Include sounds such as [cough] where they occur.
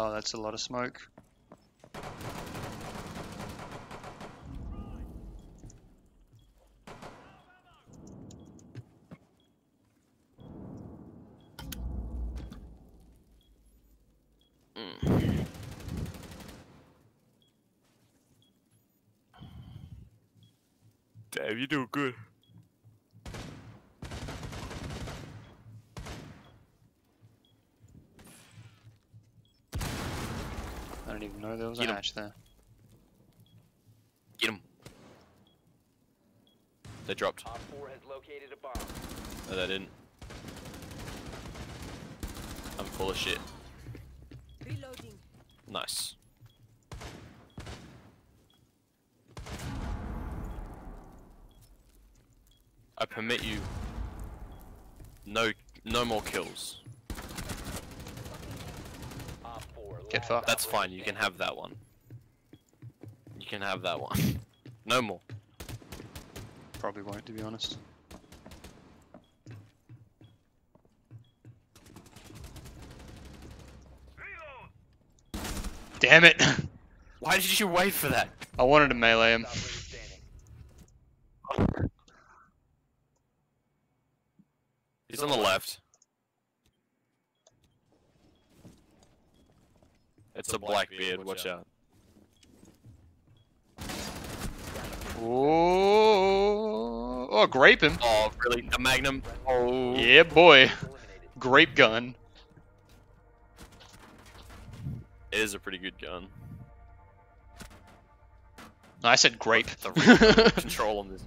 Oh, that's a lot of smoke. Damn, you do good. I don't even know there was a Get 'em. hatch there. Get him. They dropped. Op 4 has located a bomb. No, they didn't. I'm full of shit. Reloading. Nice. I permit you no no more kills. Op 4. Get fucked. That's fine, you can have that one. You can have that one. [laughs] no more. Probably won't, to be honest. Damn it! [laughs] Why did you wait for that? I wanted to melee him. He's on the left. It's a Blackbeard, watch out. Oh, oh, grape him. Oh, really? The Magnum? Oh. Yeah, boy. Grape gun. It is a pretty good gun. No, I said grape. The [laughs] control on this.